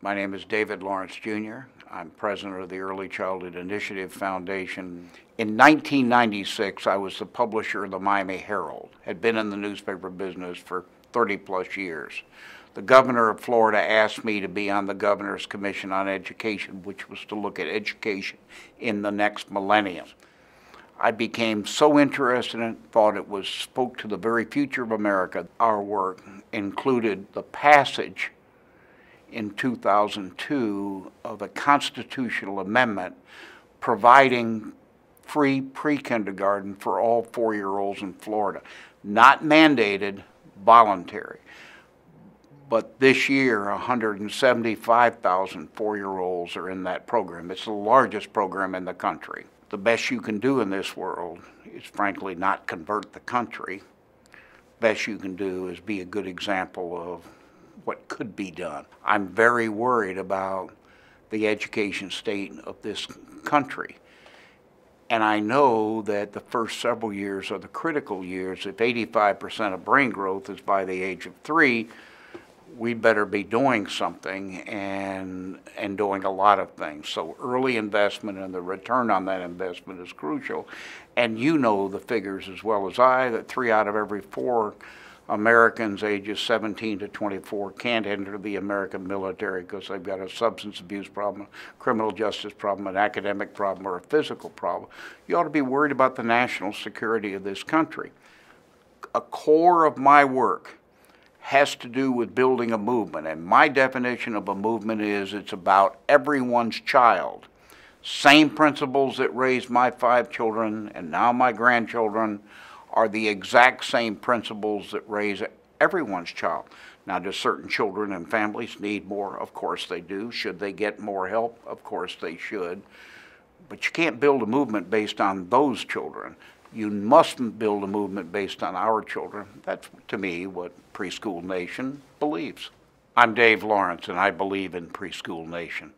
My name is David Lawrence Jr. I'm president of the Early Childhood Initiative Foundation. In 1996, I was the publisher of the Miami Herald, had been in the newspaper business for 30 plus years. The governor of Florida asked me to be on the Governor's Commission on Education, which was to look at education in the next millennium. I became so interested and thought it was spoke to the very future of America. Our work included the passage in 2002 of a constitutional amendment providing free pre-kindergarten for all four-year-olds in Florida. Not mandated, voluntary. But this year, 175,000 four-year-olds are in that program. It's the largest program in the country. The best you can do in this world is frankly not convert the country. Best you can do is be a good example of what could be done. I'm very worried about the education state of this country. And I know that the first several years are the critical years. If 85% of brain growth is by the age of three, we better be doing something and and doing a lot of things. So early investment and the return on that investment is crucial. And you know the figures as well as I that three out of every four Americans ages 17 to 24 can't enter the American military because they've got a substance abuse problem, criminal justice problem, an academic problem, or a physical problem. You ought to be worried about the national security of this country. A core of my work has to do with building a movement, and my definition of a movement is it's about everyone's child. Same principles that raised my five children and now my grandchildren are the exact same principles that raise everyone's child. Now, do certain children and families need more? Of course they do. Should they get more help? Of course they should. But you can't build a movement based on those children. You must build a movement based on our children. That's, to me, what Preschool Nation believes. I'm Dave Lawrence, and I believe in Preschool Nation.